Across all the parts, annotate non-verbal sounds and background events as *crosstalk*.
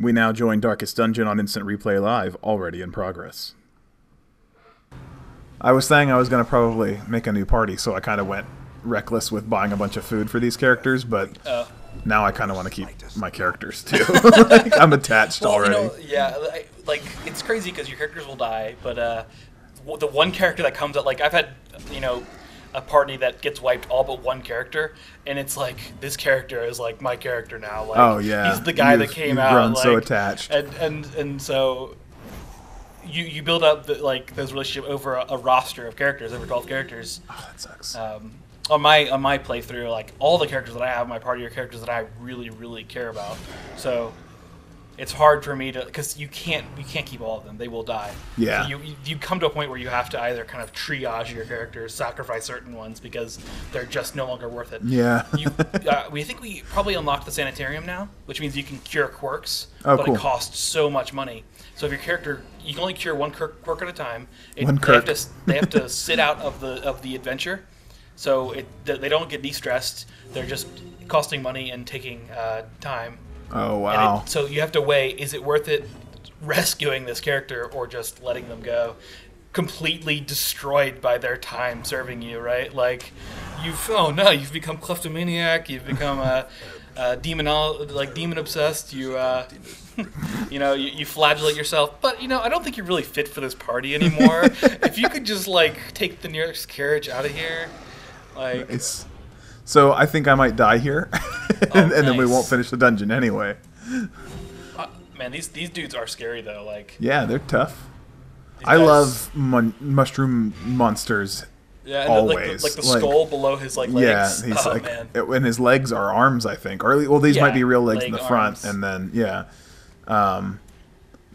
We now join Darkest Dungeon on Instant Replay Live, already in progress. I was saying I was going to probably make a new party, so I kind of went reckless with buying a bunch of food for these characters, but Uh, now I kind of want to keep my characters too. *laughs* like, I'm attached well, already. you know, yeah, like it's crazy because your characters will die, but uh, the one character that comes out, like I've had, you know, a party that gets wiped all but one character, and it's like this character is like my character now. Like, Oh, yeah. he's the guy You've- that came you've out. grown so attached. and and and so. You, you build up the, like those relationship over a, a roster of characters over twelve characters. oh, that sucks. um, on my on my playthrough, like all the characters that I have in my party are characters that I really really care about. So it's hard for me to because you can't you can't keep all of them; they will die. Yeah. So you you- come to a point where you have to either kind of triage your characters, sacrifice certain ones because they're just no longer worth it. yeah. You, uh, *laughs* we think we probably unlocked the sanitarium now, which means you can cure quirks, Oh, but cool. it costs so much money. So if your character, you can only cure one quirk, quirk at a time. It, One they have quirk. to, they have to *laughs* sit out of the of the adventure, so it they don't get de-stressed. They're just costing money and taking uh, time. Oh, wow. it, so you have to weigh: is it worth it rescuing this character or just letting them go? Completely destroyed by their time serving you, right? Like you've oh no, you've become kleptomaniac. You've become a, a demon, like demon obsessed. You uh, *laughs* you know, you, you flagellate yourself. But you know, I don't think you're really fit for this party anymore. *laughs* if you could just like take the nearest carriage out of here, like It's, so I think I might die here, *laughs* *laughs* and, and then we won't finish the dungeon anyway. uh, man, these these dudes are scary though. Like Yeah, they're tough. I guys- love mon- mushroom monsters. Yeah, and the- like, the, always, like the like- skull below his like Yeah, legs. he's oh like, man. and his legs are arms, I think, or well, these might be real legs in leg, the front, arms. and then yeah, um,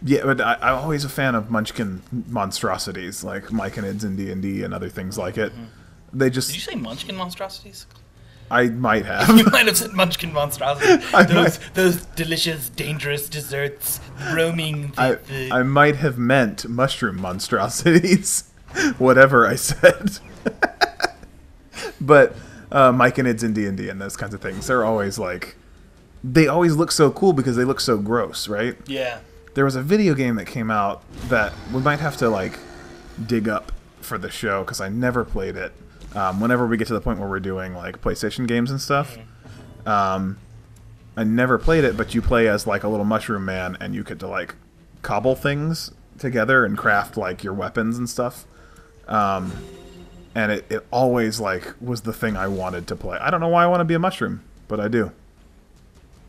yeah. But I, I'm always a fan of Munchkin monstrosities like Myconids in D and D and other things like it. They just Did you say Munchkin monstrosities? I might have. *laughs* You might have said Munchkin monstrosities. *laughs* I those might- those delicious, dangerous desserts roaming the, I, the I might have meant mushroom monstrosities, *laughs* whatever I said. but uh, Myconids in D and D and those kinds of things, they're always like, they always look so cool because they look so gross, right? yeah. There was a video game that came out that we might have to like dig up for the show because I never played it. Um, whenever we get to the point where we're doing like PlayStation games and stuff, um, I never played it. But you play as like a little mushroom man, and you get to like cobble things together and craft like your weapons and stuff. Um, and it, it always like was the thing I wanted to play. I don't know why I want to be a mushroom, but I do.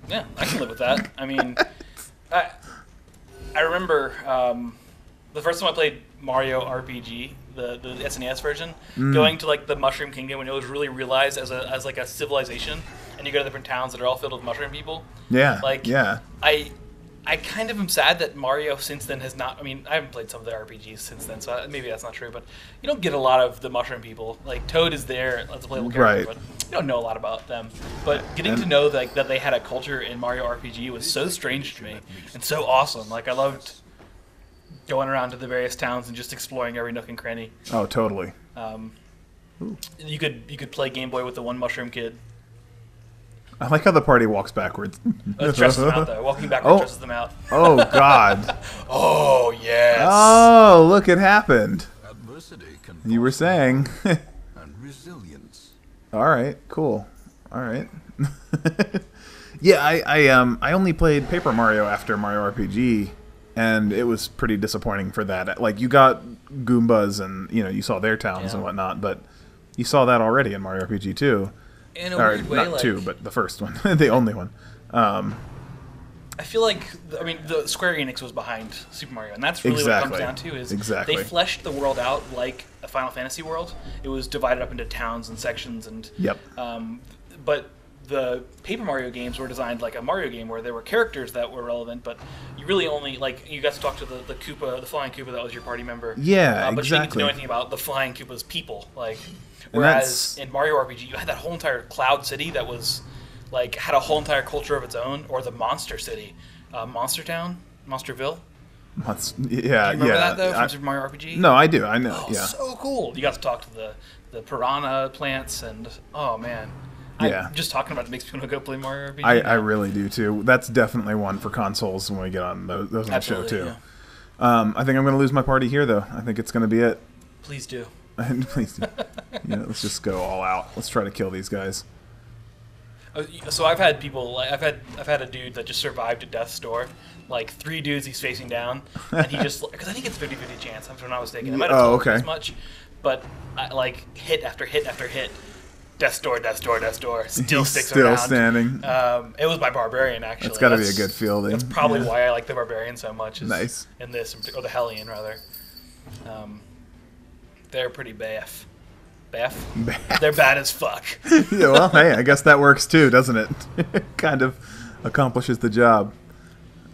Yeah, I can live with that. I mean, I I remember um, the first time I played Mario RPG, the the SNES version, Mm. going to like the Mushroom Kingdom when it was really realized as a as like a civilization, and you go to different towns that are all filled with mushroom people. Yeah, Like, yeah, I I kind of am sad that Mario since then has not. I mean, I haven't played some of the RPGs since then, so maybe that's not true. But you don't get a lot of the mushroom people. Like Toad is there as a playable character, Right. but you don't know a lot about them. But getting to know like that they had a culture in Mario RPG was so strange to me and so awesome. Like I loved going around to the various towns and just exploring every nook and cranny. oh totally. Um, you could you could play Game Boy with the one mushroom kid. I like how the party walks backwards. That stresses them out though. *laughs* Walking backwards Oh. stresses them out. oh God. *laughs* Oh yes. Oh, look, it happened. Adversity can You were saying. *laughs* and resilience. All right, cool. All right. yeah, I, I um I only played Paper Mario after Mario RPG, and it was pretty disappointing for that. Like you got Goombas and you know you saw their towns and whatnot, but you saw that already in Mario RPG too. In a Or weird way, not like two, but the first one, *laughs* the only one. Um, I feel like I mean the Square Enix was behind Super Mario, and that's really Exactly. what it comes down to. Is Exactly. they fleshed the world out like a Final Fantasy world. It was divided up into towns and sections, and Yep. Um, but the Paper Mario games were designed like a Mario game where there were characters that were relevant, but you really only like you got to talk to the, the Koopa, the flying Koopa that was your party member. Yeah, uh, but you didn't get to know anything about the flying Koopa's people. Like, whereas in Mario RPG, you had that whole entire Cloud City that was like had a whole entire culture of its own, or the Monster City, uh, Monster Town, Monsterville. Months- yeah, Do you remember yeah. that though from I- Super Mario RPG? no, I do. I know. Oh, yeah. so cool! You got to talk to the the piranha plants, and oh man, I, Yeah. just talking about it makes me want to go play Mario RPG. I, I really do too. That's definitely one for consoles when we get on those, those on the show too. yeah. Um, I think I'm going to lose my party here though. I think it's going to be it. Please do. *laughs* Please, do. know, let's just go all out. Let's try to kill these guys. Uh, So I've had people like I've had I've had a dude that just survived a death's door, like three dudes he's facing down, and he just *laughs* because I think it's 50-50 chance. I'm not mistaken. I might have Oh, okay. as much, but I, like hit after hit after hit, death's door, death door, death door, still He's sticks still around. standing. Um, it was my barbarian actually. That's gotta be a good feeling, That's probably yeah. why I like the barbarian so much. Is Nice. In this, or the Hellion rather. Um, they're pretty baff. Baff. Baff. They're bad as fuck. *laughs* yeah, well, hey, I guess that works too, doesn't it? *laughs* kind of accomplishes the job.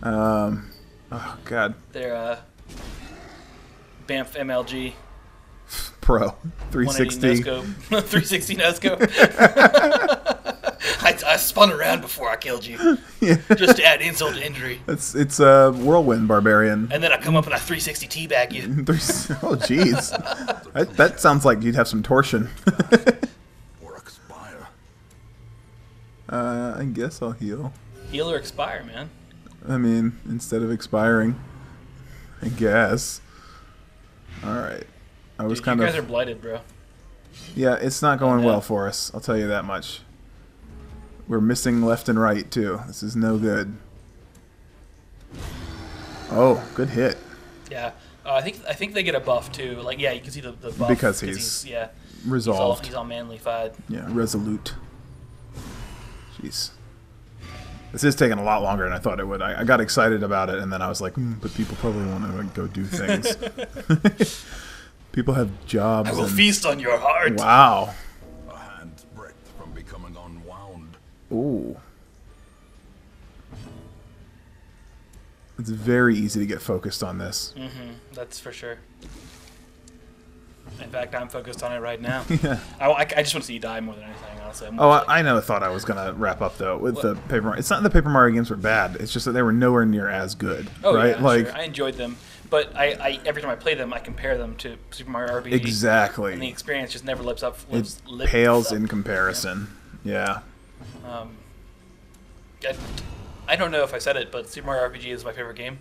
Um, oh God, They're uh, Banff MLG. Pro 180 360. no *laughs* 360 no scope. *laughs* I, I spun around before I killed you, Yeah, just to add insult to injury. it's it's a whirlwind barbarian. And then I come up and I 360 teabag you. *laughs* oh jeez, that, that sounds like you'd have some torsion. Or expire. uh, I guess I'll heal. Heal or expire, man. I mean, instead of expiring, I guess. All right. I was Dude, kind you of guys are blighted, bro. yeah. It's not going Yeah. well for us. I'll tell you that much. We're missing left and right too. This is no good. Oh, good hit. Yeah. Uh, I think I think they get a buff too. Like yeah, you can see the, the buff Because he's yeah he's all, Resolved. he's all manly fied. Yeah, resolute. Jeez. This is taking a lot longer than I thought it would. I, I got excited about it, and then I was like, hmm, but people probably want to go do things. *laughs* *laughs* people have jobs. I will and- feast on your heart. Wow. A hand's breadth from becoming unwound. Ooh. It's very easy to get focused on this. Mm-hmm. That's for sure. In fact, I'm focused on it right now. *laughs* Yeah. I, I, I just want to see you die more than anything, honestly. I'm Oh, like- I, I know. Thought I was gonna wrap up though with What? the Paper Mario. It's not that the Paper Mario games were bad. It's just that they were nowhere near as good. Oh right? yeah, like sure. I enjoyed them, but I, I every time I play them, I compare them to Super Mario RPG. exactly. And the experience just never lives up. it Lives, lives pales up. in comparison. Yeah. Um, I, I don't know if I said it, but Super Mario RPG is my favorite game.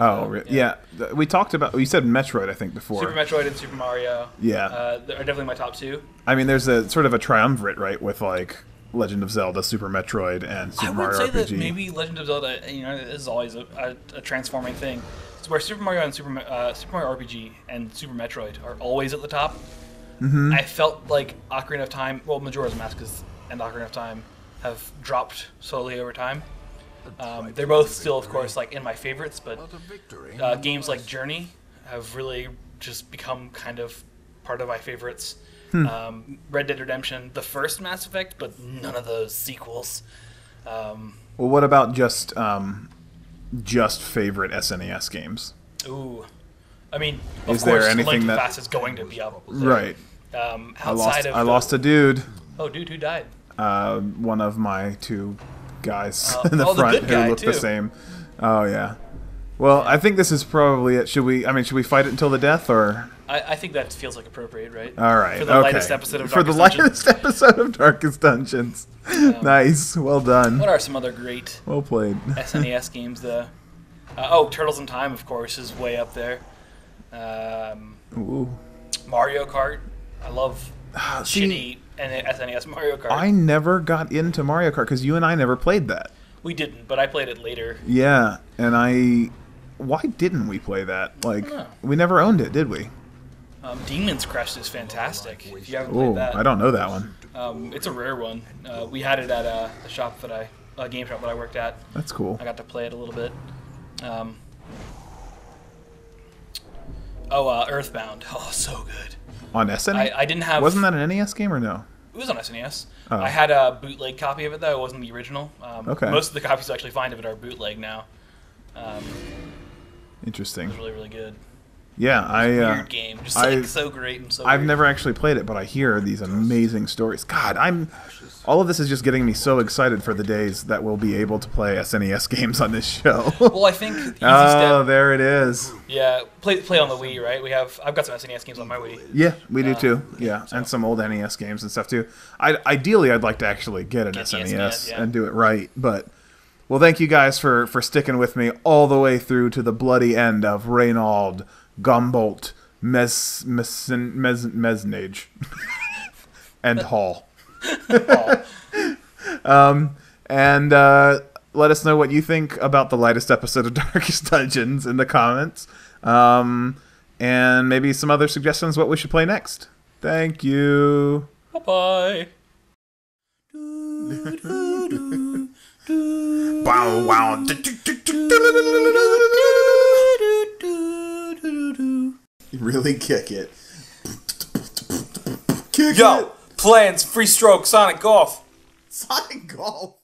Oh, re- yeah. yeah. We talked about. You said Metroid, I think, before. Super Metroid and Super Mario. Yeah. Uh, they're definitely my top two. I mean, there's a sort of a triumvirate, right, with like Legend of Zelda, Super Metroid, and Super I would Mario say RPG. that maybe Legend of Zelda, you know, is always a, a, a transforming thing. It's where Super Mario and Super uh, Super Mario RPG and Super Metroid are always at the top. Mm-hmm. I felt like Ocarina of Time, well, Majora's Mask is, and Ocarina of Time have dropped slowly over time. Um, they're both still, of course, like in my favorites, but But a victory. uh, games like Journey have really just become kind of part of my favorites. Hmm. Um, Red Dead Redemption, the first Mass Effect, but none of those sequels. Um, Well, what about just um, just favorite SNES games? ooh, I mean, of Is there course, anything Link that- is going to be up there. Right. Um, I lost. outside of I the- lost a dude. Oh, dude, who died? Uh, one of my two guys Oh, *laughs* in the oh, front guy, who looked the same. Oh yeah. Well, I think this is probably it. Should we? I mean, should we fight it until the death, or? I, I think that feels like appropriate, right? All right. For the okay. lightest episode of For the Darkest lightest *laughs* episode of Darkest Dungeons. nice. Well done. What are some other great Well played. *laughs* SNES games, though? Uh, oh, Turtles in Time, of course, is way up there. Um, Ooh. Mario Kart. I love *sighs* see- shitty SNES Mario Kart. I never got into Mario Kart because you and I never played that. We didn't, but I played it later. Yeah, and I. Why didn't we play that? Like, we never owned it, did we? Um, Demon's Crest is fantastic. If you haven't played Oh, that, I don't know that one. Um, it's a rare one. Uh, we had it at uh, the shop that I, a game shop that I worked at. That's cool. I got to play it a little bit. Um, oh, uh, Earthbound. *laughs* Oh, so good. On SNES? I, I didn't have. Wasn't that an NES game or no? It was on SNES. Oh. I had a bootleg copy of it though. It wasn't the original. Um, Okay. Most of the copies I actually find of it are bootleg now. Um, it was really really good. Yeah, I. Uh, Weird game, just I- like so great and so. I've weird. never actually played it, but I hear these amazing stories. God, I'm. All of this is just getting me so excited for the days that we'll be able to play SNES *laughs* games on this show. Well, I think the *laughs* oh, step. there it is. Yeah, play play on the Wii, right? We have. I've got some SNES games on my Wii. Yeah, we do too. Yeah, and some old NES games and stuff too. I ideally I'd like to actually get an Get SNES SNES, yeah. and do it right, but well, thank you guys for for sticking with me all the way through to the bloody end of Reynauld Gumboldt Mes Mes Mes Mesnage *laughs* and Hall. *laughs* um, and uh, let us know what you think about the latest episode of *laughs* Darkest Dungeons in the comments. Um, and maybe some other suggestions what we should play next. Thank you. Bye bye. Wow, wow. Really kick it. Kick Yo, plans, free stroke, Sonic Golf. Sonic Golf.